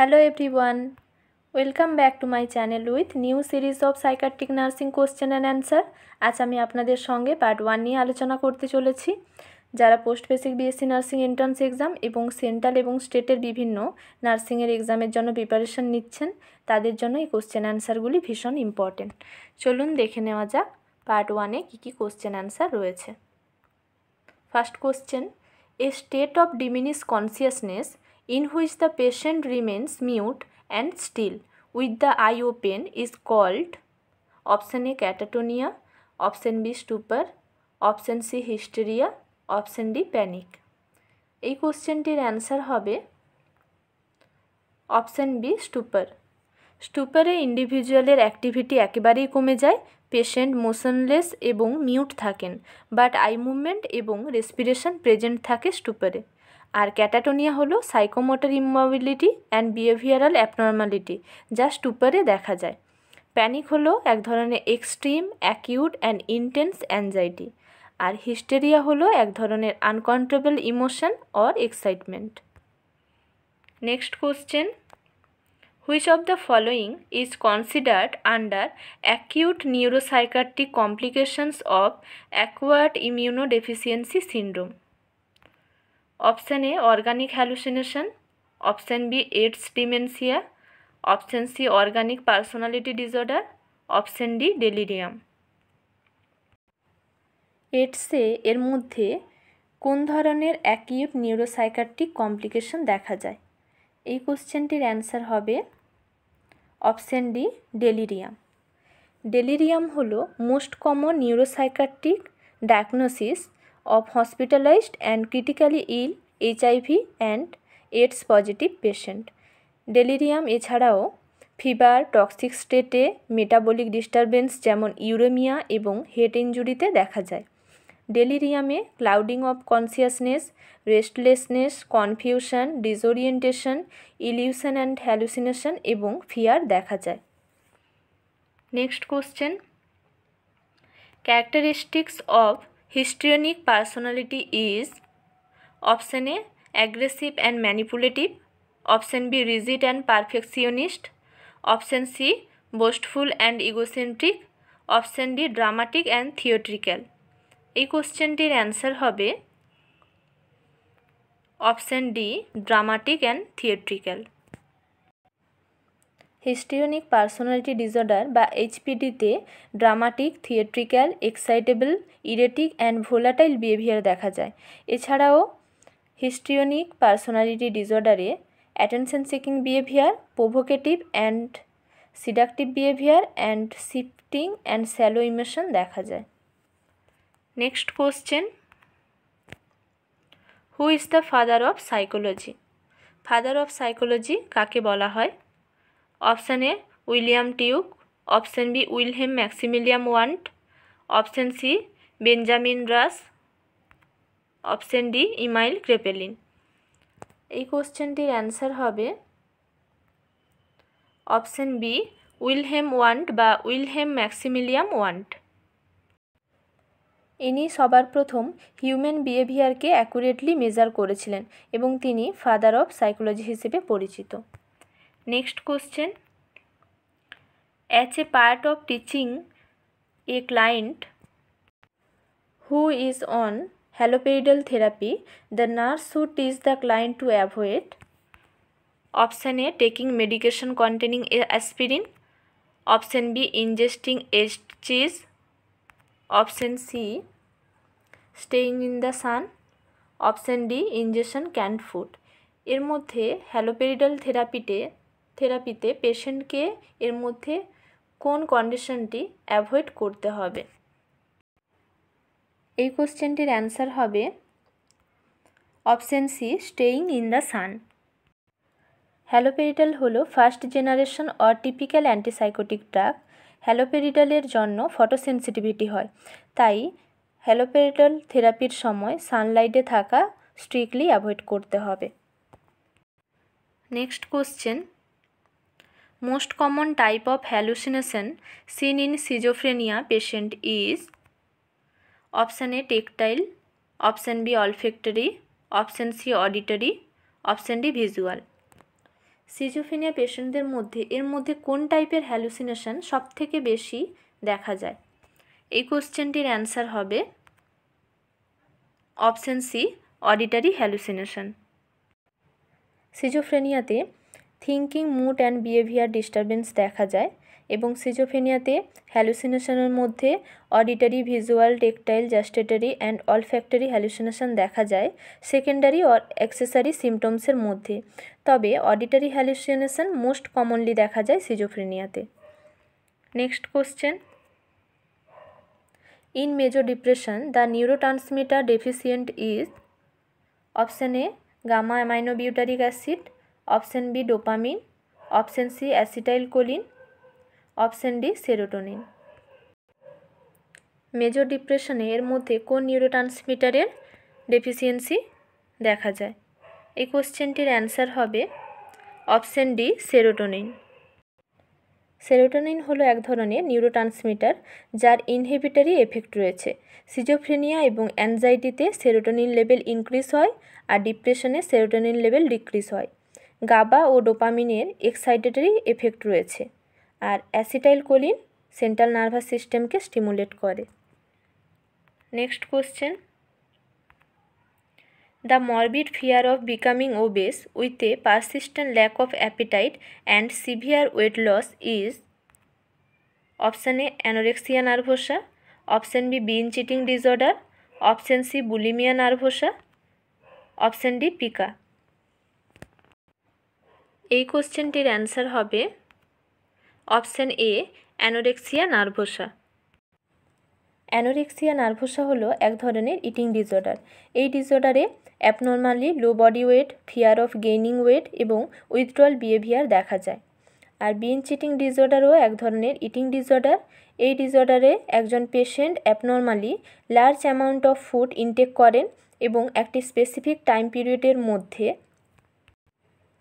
Hello everyone. Welcome back to my channel with new series of psychiatric nursing question and answer আজ আমি আপনাদের সঙ্গে part one নিয়ে আলোচনা করতে চলেছি। যারা post basic BSc nursing entrance exam এবং সেন্ট্রাল এবং স্টেটের বিভিন্ন নার্সিংয়ের এক্সামের জন্য প্রিপারেশন নিচ্ছেন, তাদের জন্য এই কোশ্চেন অ্যান্সারগুলি ভীষণ ইম্পর্টেন্ট চলুন দেখে নেওয়া যাক পার্ট ওয়ানে কী কী কোশ্চেন অ্যান্সার রয়েছে। First question a state of diminished consciousness in which the patient remains mute and still with the eye open is called option A catatonia, option B stupor, option C hysteria, option D panic. এই কোশ্চেনটির answer হবে option B stupor স্টুপারে ইন্ডিভিজুয়ালের activity একেবারেই কমে যায় patient motionless এবং mute থাকেন বাট আই মুভমেন্ট এবং রেসপিরেশন প্রেজেন্ট থাকে স্টুপারে আর ক্যাটাটোনিয়া হলো psychomotor immobility and behavioural abnormality, যা স্টুপারে দেখা যায়। প্যানিক হলো এক ধরনের extreme, acute and intense anxiety, R hysteria হলো এক ধরনের uncontrollable emotion or excitement. Next question. Which of the following is considered under acute neuropsychiatric complications of acquired immunodeficiency syndrome? Option A organic hallucination, option B AIDS dementia option C organic personality disorder, option D delirium. এইডসে এর মধ্যে কোন ধরনের acute neuropsychiatric complication দেখা যায়? এই কোশ্চেনটির answer হবে option D delirium. Delirium হলো most common neuropsychiatric diagnosis of hospitalized and critically ill HIV and AIDS positive patient delirium এছাড়াও ফিভার টক্সিক স্টেটে মেটাবলিক ডিস্টারবেন্স যেমন ইউরেমিয়া এবং হেড ইঞ্জুরিতে দেখা যায়। ডেলিরিয়ামে clouding of consciousness restlessness confusion disorientation illusion and hallucination এবং fear দেখা যায়। Next question characteristics of Histrionic personality is option A aggressive and manipulative, option B rigid and perfectionist, option C boastful and egocentric, option D dramatic and theatrical. এই কোশ্চেনটির answer হবে option D dramatic and theatrical histrionic personality disorder বা এইচপিডিতে dramatic, theatrical, excitable, erratic and volatile behaviour দেখা যায়। এছাড়াও histrionic personality ডিসঅর্ডারে attention seeking behaviour, provocative and seductive behaviour and shifting and shallow emotion দেখা যায়। Next question. Who is the father of psychology? Father of psychology কাকে বলা হয়? Option A William Tuke, option B Wilhelm Maximilian Wundt, option C Benjamin Rush, option D Emil Kraepelin. এই কোশ্চেনটির answer হবে option B Wilhelm Wundt বা Wilhelm Maximilian Wundt. ইনি সবার প্রথম হিউম্যান বিহেভিয়ারকে অ্যাকুরেটলি মেজার করেছিলেন এবং তিনি ফাদার অফ সাইকোলজি হিসেবে পরিচিত। Next question as a part of teaching a client who is on haloperidol therapy, the nurse should teach the client to avoid option A taking medication containing aspirin, option B ingesting aged cheese, option C staying in the sun, option D ingestion canned food. এর মধ্যে haloperidol থেরাপিতে থেরাপিতে পেশেন্টকে এর মধ্যে কোন কন্ডিশনটি avoid করতে হবে? এই কোশ্চেনটির অ্যান্সার হবে option C staying in the sun haloperidol হলো first generation or typical antipsychotic drug হ্যালোপেরিডালের জন্য ফটোসেন্সিটিভিটি হয়। তাই হ্যালোপেরিডাল থেরাপির সময় সানলাইটে থাকা স্ট্রিক্টলি অ্যাভয়েড করতে হবে। Next question most common type of hallucination seen in schizophrenia patient is option A tactile option B olfactory option C auditory option D visual schizophrenia পেশেন্টদের মধ্যে, এর মধ্যে কোন টাইপের হ্যালুসিনেশন সব থেকে বেশি দেখা যায়? এই কোশ্চেনটির অ্যান্সার হবে option C auditory hallucination সিজোফ্রেনিয়াতে thinking mood and behaviour disturbance দেখা যায় এবং সিজোফেনিয়াতে হ্যালুসিনেশনের মধ্যে auditory, visual, tactile, gustatory and olfactory hallucination দেখা যায় সেকেন্ডারি অর অ্যাক্সেসারি সিমটমসের মধ্যে। তবে অডিটারি হ্যালুসিনেশন মোস্ট কমনলি দেখা যায় সিজোফ্রেনিয়াতে next question. In major depression, the neurotransmitter deficient is option A gamma aminobutyric acid option B dopamine, option C acetyl choline option D serotonin. Major ডিপ্রেশনে এর মধ্যে কোন নিউরোট্রান্সমিটারের deficiency দেখা যায়? এই কোশ্চেনটির অ্যান্সার হবে অপশান ডি সেরোটোনিন। সেরোটোনিন হলো এক ধরনের নিউরোট্রান্সমিটার যার ইনহিবিটারি এফেক্ট রয়েছে। সিজোফ্রেনিয়া এবং অ্যাংজাইটিতে সেরোটোনিন লেভেল ইনক্রিজ হয় আর ডিপ্রেশনে সেরোটোনিন লেভেল ডিক্রিজ হয়। গাবা ও ডোপামিনের এক্সাইটেটরি এফেক্ট রয়েছে আর অ্যাসিটাইল কোলিন সেন্ট্রাল নার্ভাস সিস্টেমকে স্টিমুলেট করে। Next question the morbid fear of becoming obese with a persistent lack of appetite and severe weight loss is option A anorexia nervosa option B binge cheating disorder option C bulimia nervosa option D pica এই কোশ্চেনটির answer হবে option A, anorexia nervosa. Anorexia nervosa হলো এক ধরনের eating disorder. এই ডিসঅর্ডারে abnormally low body weight, fear of gaining weight এবং withdrawal behaviour দেখা যায়। আর বিন চিটিং ডিসঅর্ডারও এক ধরনের ইটিং ডিসঅর্ডার। এই ডিসঅর্ডারে একজন patient abnormally large amount of food intake করেন এবং একটি স্পেসিফিক টাইম পিরিয়ডের মধ্যে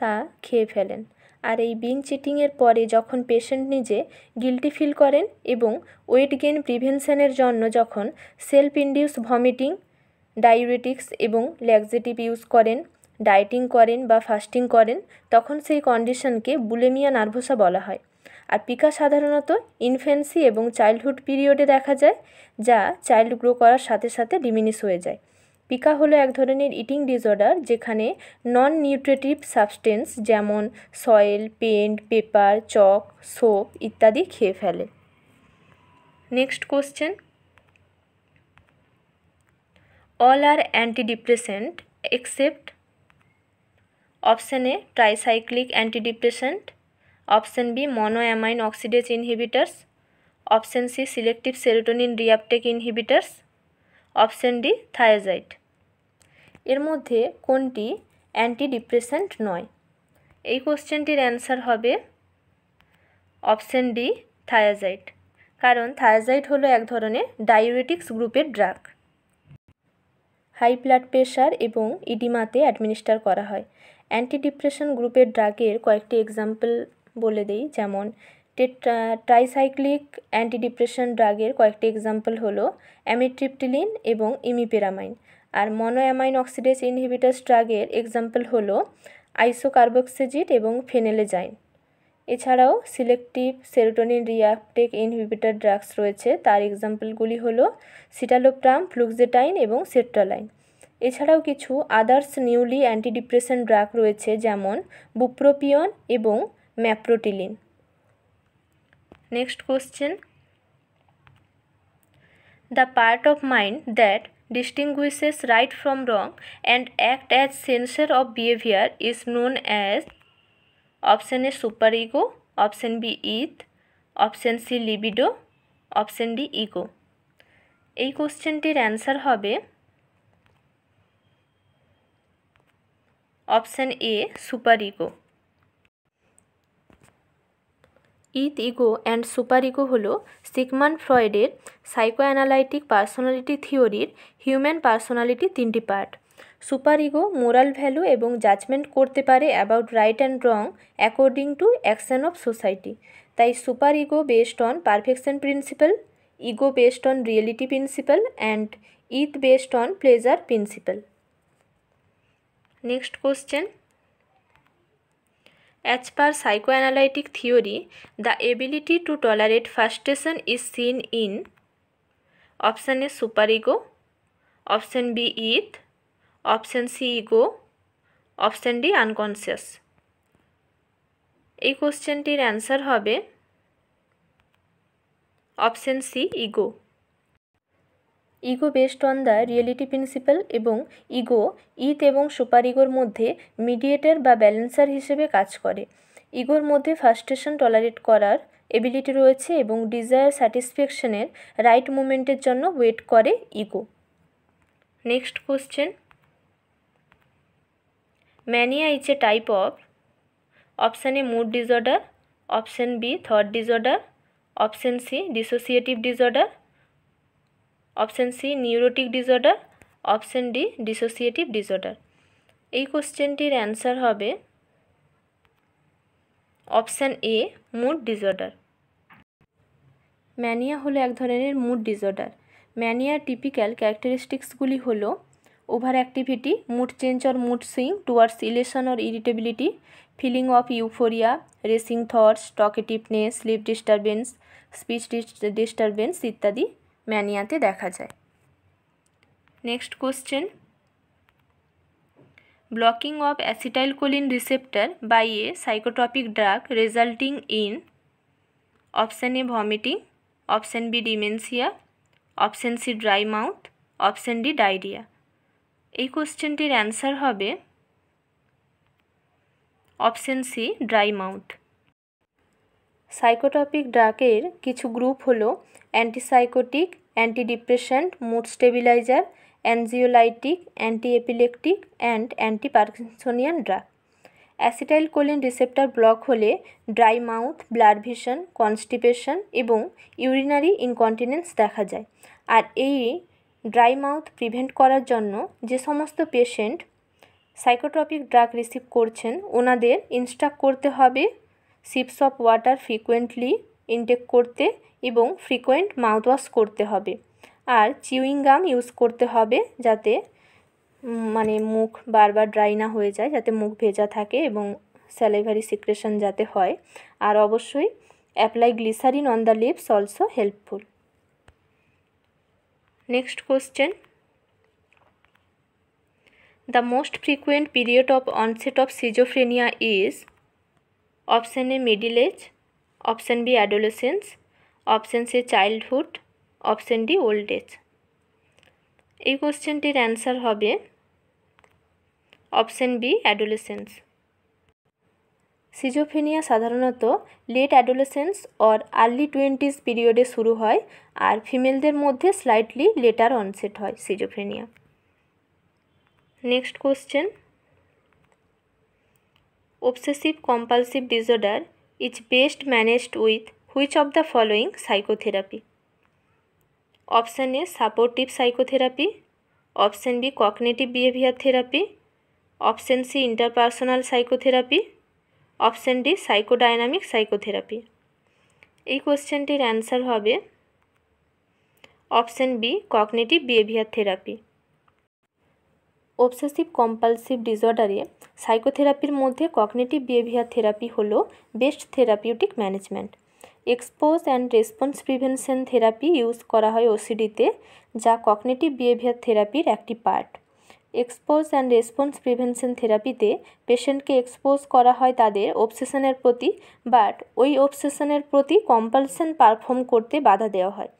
তা খেয়ে ফেলেন। আর এই বিন চিটিংয়ের পরে যখন পেশেন্ট নিজে গিলটি ফিল করেন এবং ওয়েট গেন প্রিভেনশনের জন্য যখন সেলফ ইন্ডিউস ভমিটিং ডায়ুরেটিক্স এবং ল্যাক্সেটিভ ইউজ করেন ডায়েটিং করেন বা ফাস্টিং করেন, তখন সেই কন্ডিশনকে বুলেমিয়া নার্ভোসা বলা হয়। আর পিকা সাধারণত ইনফেন্সি এবং চাইল্ডহুড পিরিয়ডে দেখা যায়, যা চাইল্ড গ্রো করার সাথে সাথে ডিমিনিস হয়ে যায়। পিকা হলো এক ধরনের ইটিং ডিসঅর্ডার যেখানে নন নিউট্রেটিভ সাবস্টেন্স যেমন soil paint paper chalk soap ইত্যাদি খেয়ে ফেলে। Next question all are antidepressant except option A tricyclic antidepressant option B monoamine oxidase inhibitors option C selective serotonin reuptake inhibitors option D thiazide এর মধ্যে কোনটি anti depressant নয়? এই কোশ্চেনটির answer হবে অপশান ডি থায়াজাইট কারণ থায়াজাইট হলো এক ধরনের ডায়ুরেটিক্স গ্রুপের ড্রাগ। হাই ব্লাড প্রেশার এবং ইডিমাতে অ্যাডমিনিস্টার করা হয়। অ্যান্টি ডিপ্রেশন গ্রুপের ড্রাগের কয়েকটি এক্সাম্পল বলে দিই। যেমন ট্রাইসাইক্লিক অ্যান্টি ডিপ্রেশন ড্রাগের কয়েকটি এক্সাম্পল হলো অ্যামিট্রিপটিলিন এবং ইমিপেরামাইন আর মনোঅ্যামাইন অক্সিডেস ইনহিবিটার্স ড্রাগের এক্সাম্পল হলো আইসোকার্বক্সিজিট এবং ফেনেলেজাইন এছাড়াও selective serotonin reuptake inhibitor drugs রয়েছে, তার এক্সাম্পলগুলি হলো সিটালোপ্রাম ফ্লুক্সেটাইন এবং সেট্রালাইন এছাড়াও কিছু আদার্স নিউলি অ্যান্টিডিপ্রেশন ড্রাগ রয়েছে, যেমন বুপ্রোপিয়ন এবং maprotiline next question the part of mind that distinguishes right from wrong and act as censor of behavior is known as option A superego, option B eth, option C libido, option D ego. এই কোশ্চেনটির answer হবে option A super ego id ego and super ego হল Sigmund ফ্রয়েডের psychoanalytic personality থিওরির human personality তিনটি part. Super ego moral value এবং judgement করতে পারে about right and wrong according to action of society. তাই super ego based on perfection principle, ego based on reality principle and id based on pleasure principle. Next question. As per psychoanalytic theory the ability to tolerate frustration is seen in option A superego option B id option C ego option D unconscious এই কোশ্চেনটির answer হবে option C ego ego based on the reality principle এবং ego, id এবং super ইগোর মধ্যে mediator বা balancer হিসেবে কাজ করে। ইগোর মধ্যে ফার্স্টেশন টলারেট করার এবিলিটি রয়েছে এবং ডিজায়ার স্যাটিসফ্যাকশনের রাইট মুভমেন্টের জন্য ওয়েট করে ego. Next question. Mania is a type of, option A mood disorder, option B thought disorder, option C dissociative disorder option C, neurotic disorder, option D, dissociative disorder. এই কোশ্চেনটির answer হবে option A, mood disorder. Mania হলো এক ধরনের mood disorder. ম্যানিয়ার typical ক্যারেক্টারিস্টিক্সগুলি হলো over activity mood change or mood swing towards elation or irritability, feeling of euphoria, racing thoughts, talkativeness, sleep disturbance, speech disturbance ইত্যাদি। ম্যানিয়াতে দেখা যায়। Next question blocking of acetylcholine receptor by a psychotropic drug resulting in option A vomiting option B dementia option C dry mouth option D diarrhoea এই কোশ্চেনটির answer হবে option C dry mouth psychotropic ড্রাগের কিছু group হলো antipsychotic, antidepressant, mood stabiliser, anxiolytic anti epileptic and anti parkinsonian drug. Acetylcholine receptor block হলে dry mouth, blurred vision, constipation এবং urinary incontinence দেখা যায়। আর এই ড্রাই মাউথ প্রিভেন্ট করার জন্য যে সমস্ত পেশেন্ট সাইকোট্রপিক ড্রাগ রিসিভ করছেন, ওনাদের ইনস্ট্রাক্ট করতে হবে sips of water frequently intake করতে এবং ফ্রিকোয়েন্ট মাউথওয়াশ করতে হবে। আর চিউইং গাম ইউজ করতে হবে যাতে মানে মুখ বারবার ড্রাই না হয়ে যায়, যাতে মুখ ভেজা থাকে এবং স্যালাইভারি সিক্রেশন যাতে হয়। আর অবশ্যই apply glycerine on the lips also helpful next question. The most frequent period of onset of schizophrenia is option A middle age option B adolescence, option C childhood, option D old age. এই কোশ্চেনটির answer হবে option B adolescence schizophrenia সাধারণত late adolescence or early twenties পিরিয়ডে শুরু হয় আর ফিমেলদের মধ্যে স্লাইটলি লেটার অনসেট হয় schizophrenia next question obsessive compulsive disorder is best managed with which of the following psychotherapy option A supportive psychotherapy option B cognitive behaviour therapy option C interpersonal psychotherapy option D psychodynamic psychotherapy এই কোয়েশ্চেনটির answer হবে option B cognitive behaviour therapy obsessive compulsive ডিসঅর্ডারে সাইকোথেরাপির মধ্যে cognitive behaviour therapy হলো best therapeutic management expose and response prevention therapy use করা হয় ওসিডিতে যা কগনেটিভ বিহেভিয়ার থেরাপির একটি part exposure and response prevention থেরাপিতে পেশেন্টকে এক্সপোজ করা হয় তাদের অবসেশনের প্রতি বাট ওই অবসেশনের প্রতি কম্পালশন পারফর্ম করতে বাধা দেওয়া হয়,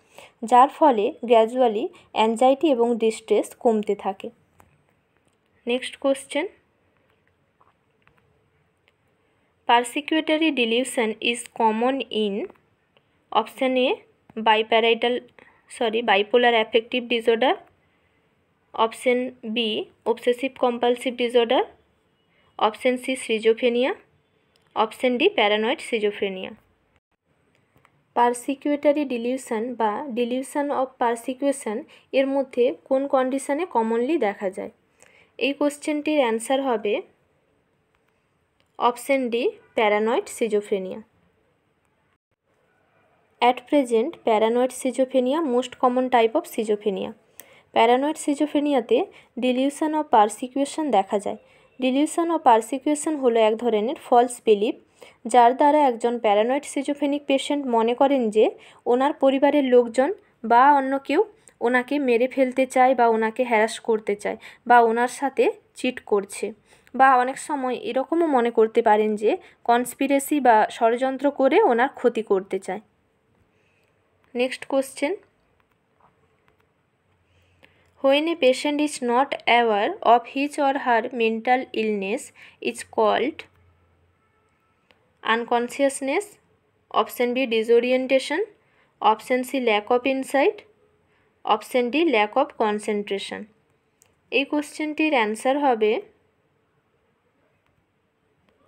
যার ফলে গ্র্যাজুয়ালি অ্যাংজাইটি এবং ডিস্ট্রেস কমতে থাকে। Next question persecutory delusion is common in option A biparietal sorry bipolar affective disorder option B obsessive compulsive disorder option C schizophrenia option D paranoid schizophrenia persecutory delusion বা delusion of persecution এর মধ্যে কোন কন্ডিশনে commonly দেখা যায়? এই কোশ্চেনটির answer হবে option D, paranoid schizophrenia. At present paranoid schizophrenia most common type of schizophrenia paranoid সিজোফেনিয়াতে delusion of persecution দেখা যায়। ডিলিউশন অফ পারসিকিউশন হলো এক ধরনের ফলস বিলিভ যার দ্বারা একজন প্যারানয়েড সিজোফেনিক পেশেন্ট মনে করেন যে ওনার পরিবারের লোকজন বা অন্য কেউ ওনাকে মেরে ফেলতে চায় বা ওনাকে হ্যারাস করতে চায় বা ওনার সাথে চিট করছে। বা অনেক সময় এরকমও মনে করতে পারেন যে কনস্পিরেসি বা ষড়যন্ত্র করে ওনার ক্ষতি করতে চায়। Next question when a patient is not aware of his or her mental illness is called unconsciousness option B disorientation option C lack of insight option D lack of concentration এই কোশ্চেনটির answer হবে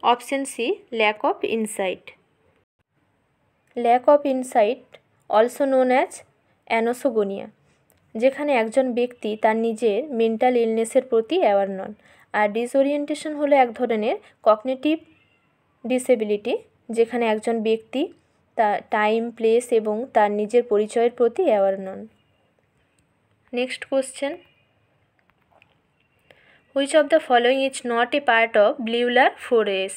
option C lack of insight lack of insight also known as anosognosia যেখানে একজন ব্যক্তি তার নিজের mental ইলনেসের প্রতি aware নন। আর ডিসওরিয়েন্টেশন হলো এক ধরনের কগনেটিভ ডিসেবিলিটি যেখানে একজন ব্যক্তি তার টাইম প্লেস এবং তার নিজের পরিচয়ের প্রতি aware non. Next question which of the following is not a part of Bleuler four S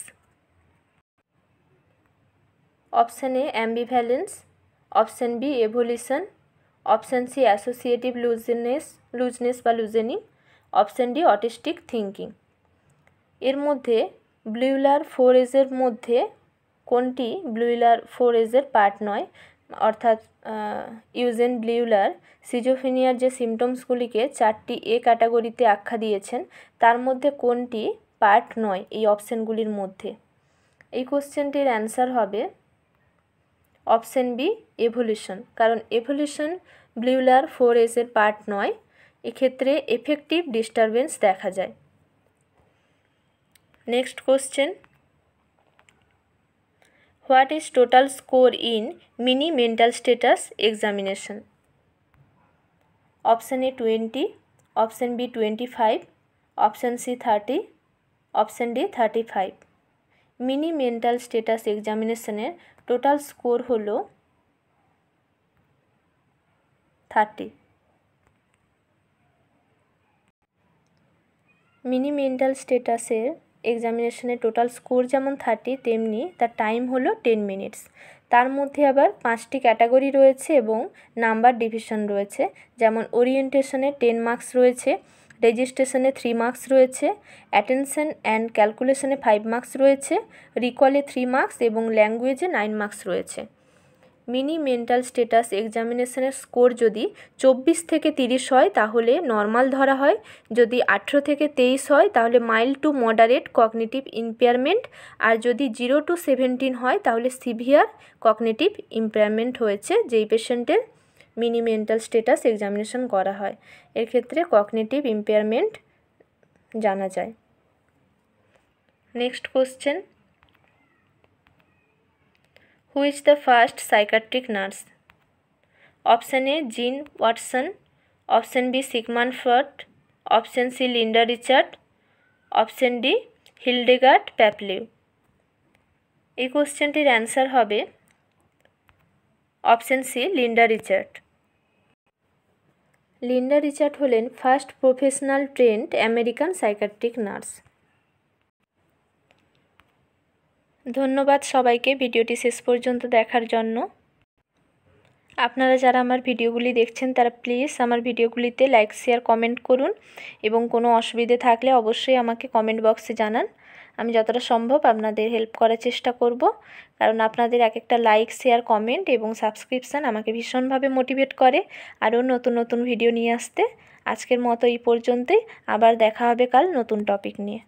option A ambivalence option B evolution option C associative looseness looseness বা loosening option D autistic thinking এর মধ্যে Bleuler four এজের মধ্যে কোনটি Bleuler four এজের part নয়? অর্থাৎ Eugene Bleuler সিজোফিনিয়ার যে সিমটমসগুলিকে চারটি এ ক্যাটাগরিতে আখ্যা দিয়েছেন, তার মধ্যে কোনটি পার্ট নয় এই অপশানগুলির মধ্যে? এই কোশ্চেনটির অ্যান্সার হবে অপশান বি, এভলিউশন। কারণ এভলিউশন ব্লিউলার ফোর এসের পার্ট নয়, এক্ষেত্রে এফেক্টিভ ডিস্টারবেন্স দেখা যায়। Next question. What is total score in mini mental status examination? Option A twenty, option B twenty five, option C thirty, option D thirty five. Mini mental status এক্সামিনেশনের total score হল thirty. Mini mental স্টেটাসের এক্সামিনেশনের total score যেমন thirty তেমনি তার time হলো ten minutes তার মধ্যে আবার পাঁচটি ক্যাটাগরি রয়েছে এবং নাম্বার ডিভিশন রয়েছে। যেমন ওরিয়েন্টেশনে টেন মার্কস রয়েছে রেজিস্ট্রেশনে থ্রি মার্কস রয়েছে অ্যাটেনশন অ্যান্ড ক্যালকুলেশনে ফাইভ মার্কস রয়েছে রিকলে থ্রি মার্কস এবং ল্যাঙ্গুয়েজে নাইন মার্কস রয়েছে। মিনি মেন্টাল স্টেটাস এক্সামিনেশনের স্কোর যদি চব্বিশ থেকে তিরিশ হয়, তাহলে নর্মাল ধরা হয়। যদি আঠেরো থেকে তেইশ হয়, তাহলে mild to moderate cognitive impairment. আর যদি জিরো টু সেভেন্টিন হয়, তাহলে সিভিয়ার কগনিটিভ ইম্পেয়ারমেন্ট হয়েছে, যেই পেশেন্টের মিনি মেন্টাল স্টেটাস এক্সামিনেশন করা হয়। এর ক্ষেত্রে কগনিটিভ ইম্পেয়ারমেন্ট জানা যায়। Next question. Who is the first psychiatric nurse option A Jean Watson option B Sigmund Freud option C Linda Richard option D Hildegard Peplau এই কোশ্চেনটির অ্যান্সার হবে option C, Linda Richard. Linda Richard হলেন first professional trained American psychiatric nurse. ধন্যবাদ সবাইকে ভিডিওটি শেষ পর্যন্ত দেখার জন্য। আপনারা যারা আমার ভিডিওগুলি দেখছেন, তারা প্লিজ আমার ভিডিওগুলিতে লাইক, শেয়ার, কমেন্ট করুন এবং কোনো অসুবিধে থাকলে অবশ্যই আমাকে কমেন্ট বক্সে জানান। আমি যতটা সম্ভব আপনাদের হেল্প করার চেষ্টা করব, কারণ আপনাদের এক একটা লাইক, শেয়ার, কমেন্ট এবং সাবস্ক্রিপশান আমাকে ভীষণভাবে মোটিভেট করে আরও নতুন নতুন ভিডিও নিয়ে আসতে। আজকের মতো এই পর্যন্তই, আবার দেখা হবে কাল নতুন টপিক নিয়ে।